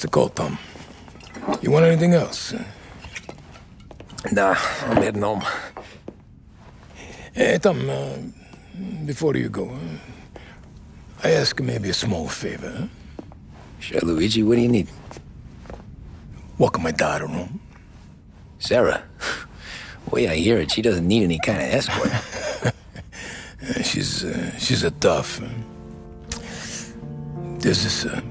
That's the call, Tom. You want anything else? Nah, I'm heading home. Hey, Tom, uh, before you go, uh, I ask maybe a small favor. Huh? Sure, Luigi, what do you need? Welcome my daughter home. Sarah? The way I hear it, she doesn't need any kind of escort. she's, uh, she's a tough. There's this uh,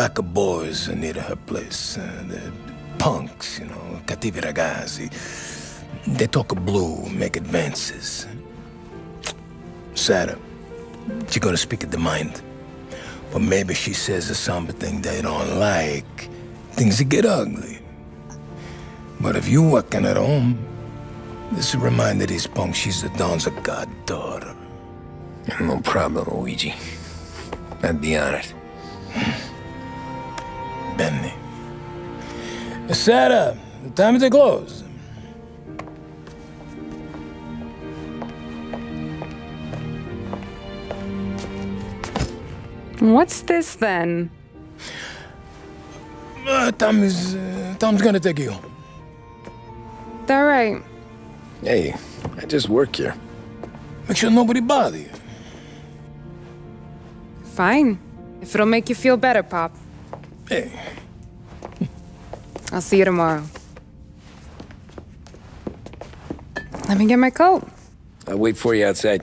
pack of boys near her place. Uh, the punks, you know, cattivi ragazzi. They talk blue, make advances. Sarah, she gonna speak at the mind. But maybe she says something they don't like. Things get ugly. But if you working at home, this reminder these punks she's the Don's goddaughter. No problem, Luigi. I'd be honored. Sarah, the time to close. What's this then? Uh, Tom is. Uh, Tom's gonna take you home. All right. Hey, I just work here. Make sure nobody bother you. Fine. If it'll make you feel better, Pop. Hey. I'll see you tomorrow. Let me get my coat. I'll wait for you outside.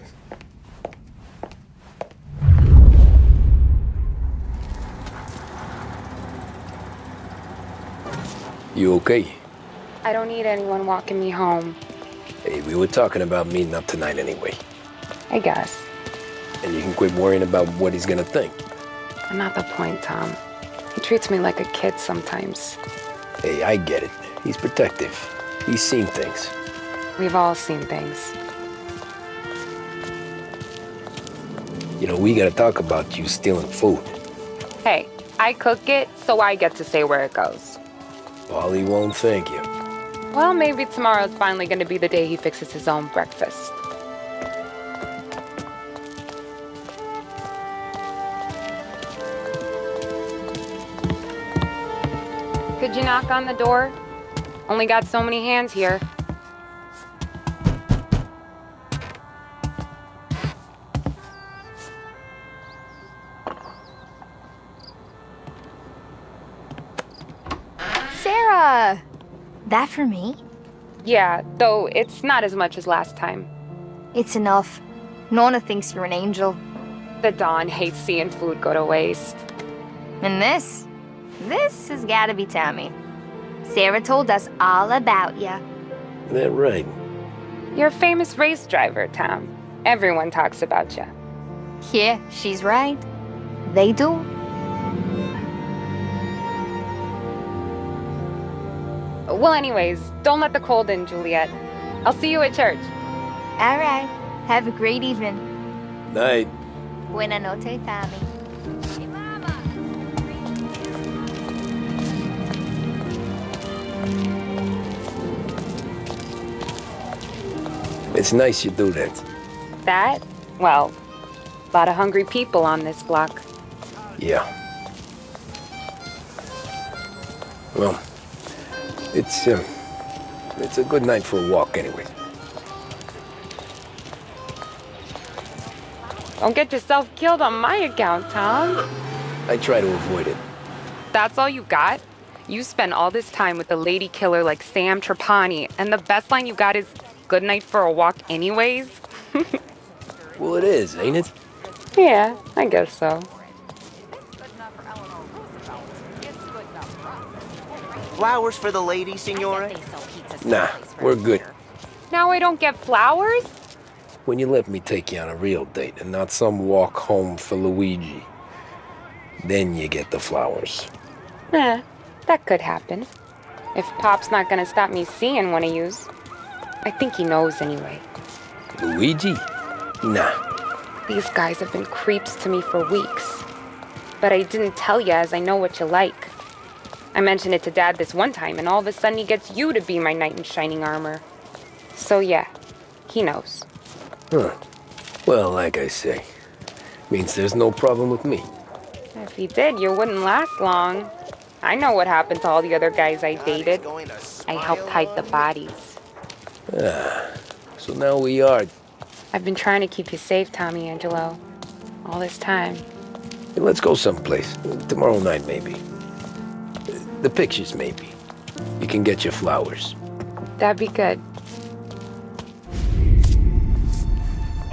You okay? I don't need anyone walking me home. Hey, we were talking about meeting up tonight anyway. I guess. And you can quit worrying about what he's gonna think. Not the point, Tom. He treats me like a kid sometimes. Hey, I get it. He's protective. He's seen things. We've all seen things. You know, we gotta talk about you stealing food. Hey, I cook it, so I get to say where it goes. Paulie won't thank you. Well, maybe tomorrow's finally gonna be the day he fixes his own breakfast. Could you knock on the door? Only got so many hands here. Sarah! That for me? Yeah, though it's not as much as last time. It's enough. Nona thinks you're an angel. The Don hates seeing food go to waste. And this? This has gotta be Tammy. Sarah told us all about you. That right. You're a famous race driver, Tom. Everyone talks about you. Yeah, she's right. They do. Well, anyways, don't let the cold in, Juliet. I'll see you at church. All right. Have a great evening. Night. Buena noche, Tommy. It's nice you do that. That? Well, a lot of hungry people on this block. Yeah. Well, it's, uh, it's a good night for a walk anyway. Don't get yourself killed on my account, Tom. I try to avoid it. That's all you got? You spend all this time with a lady killer like Sam Trapani, and the best line you got is good night for a walk anyways? Well, it is, ain't it? yeah, I guess so. Flowers for the lady, Signora? Nah, we're good. Now I don't get flowers? When you let me take you on a real date and not some walk home for Luigi, then you get the flowers. Eh, that could happen. If Pop's not gonna stop me seeing one of yous. I think he knows anyway. Luigi? Nah. These guys have been creeps to me for weeks. But I didn't tell you as I know what you like. I mentioned it to Dad this one time, and all of a sudden he gets you to be my knight in shining armor. So yeah, he knows. Huh. Well, like I say, means there's no problem with me. If he did, you wouldn't last long. I know what happened to all the other guys I dated. I helped hide the bodies. So now we are. I've been trying to keep you safe, Tommy Angelo. All this time. Hey, let's go someplace. Tomorrow night, maybe. The pictures, maybe. You can get your flowers. That'd be good.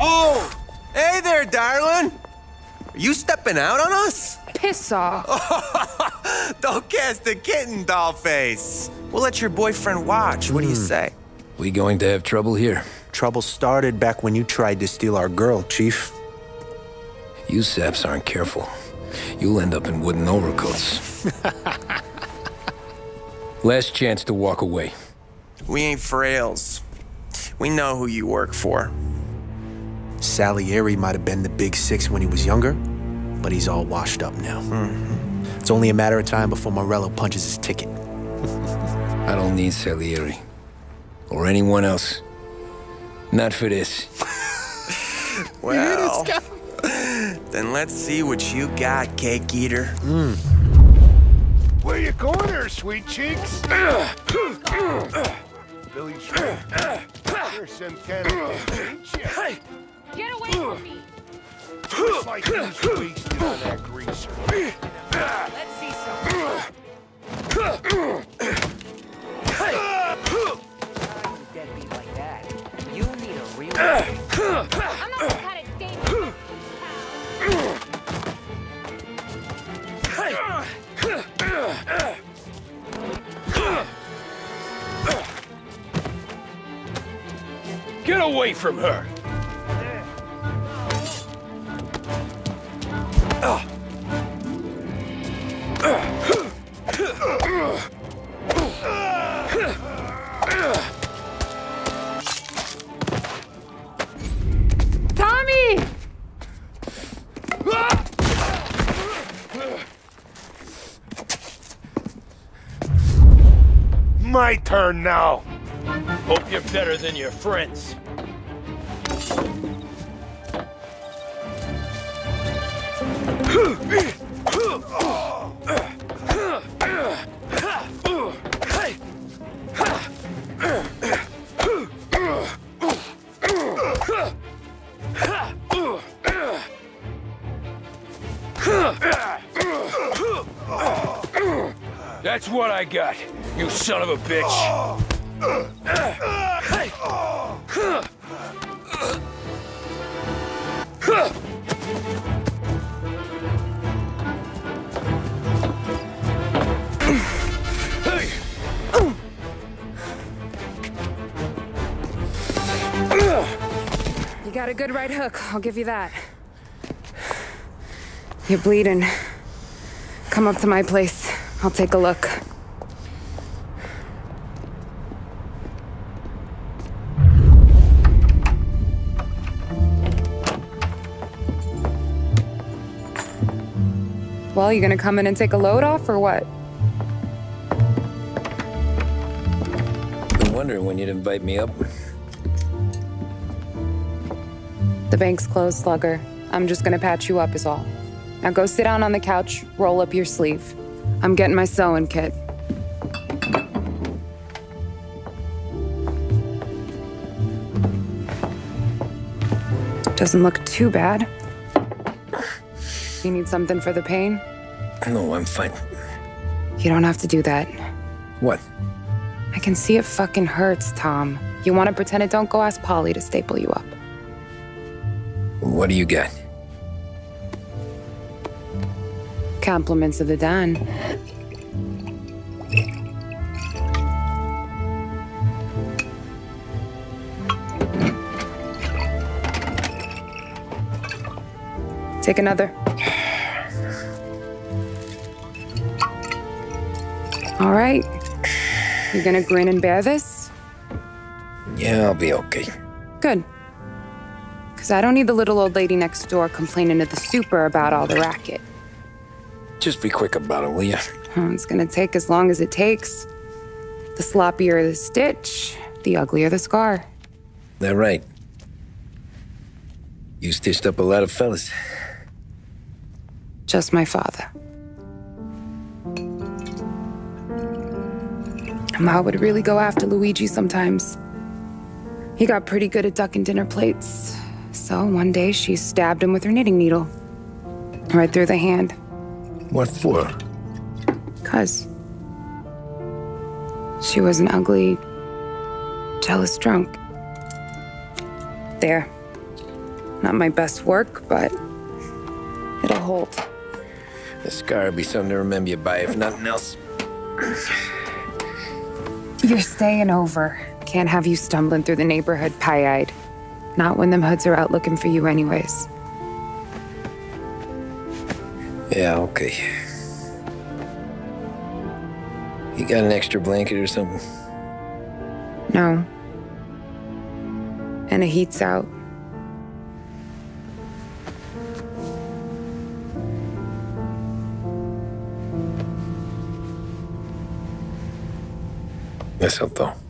Oh! Hey there, darling! Are you stepping out on us? Piss off. Don't cast a kitten, doll face. We'll let your boyfriend watch. What do you hmm. say? We going to have trouble here. Trouble started back when you tried to steal our girl, Chief. You saps aren't careful. You'll end up in wooden overcoats. Last chance to walk away. We ain't frails. We know who you work for. Salieri might have been the big six when he was younger, but he's all washed up now. Mm-hmm. It's only a matter of time before Morello punches his ticket. I don't need Salieri. Or anyone else. Not for this. Well, then let's see what you got, cake eater. Where you going there, sweet cheeks? Billy Shrimp. Here's some kind of ain't Get away from me. Just like he's wasted on that greaser. Let's see some. Get away from her! Turn now. Hope you're better than your friends. That's what I got, you son of a bitch. You got a good right hook, I'll give you that. You're bleeding. Come up to my place. I'll take a look. Well, you gonna come in and take a load off or what? Been wondering when you'd invite me up. The bank's closed, Slugger. I'm just gonna patch you up, is all. Now go sit down on the couch, roll up your sleeve. I'm getting my sewing kit. Doesn't look too bad. You need something for the pain? No, I'm fine. You don't have to do that. What? I can see it fucking hurts, Tom. You wanna pretend it don't go ask Paulie to staple you up. What do you got? Compliments of the Don. Take another. All right. You gonna grin and bear this? Yeah, I'll be okay. Good. Because I don't need the little old lady next door complaining to the super about all the racket. Just be quick about it, will you? Oh, It's gonna take as long as it takes. The sloppier the stitch, the uglier the scar. That right. You stitched up a lot of fellas. Just my father. Ma would really go after Luigi sometimes. He got pretty good at ducking dinner plates. So one day she stabbed him with her knitting needle. Right through the hand. What for? Cuz. She was an ugly, jealous drunk. There. Not my best work, but it'll hold. The scar will be something to remember you by, if nothing else. You're staying over. Can't have you stumbling through the neighborhood pie-eyed. Not when them hoods are out looking for you anyways. Yeah, okay. You got an extra blanket or something? No. And the heat's out. Eso todo.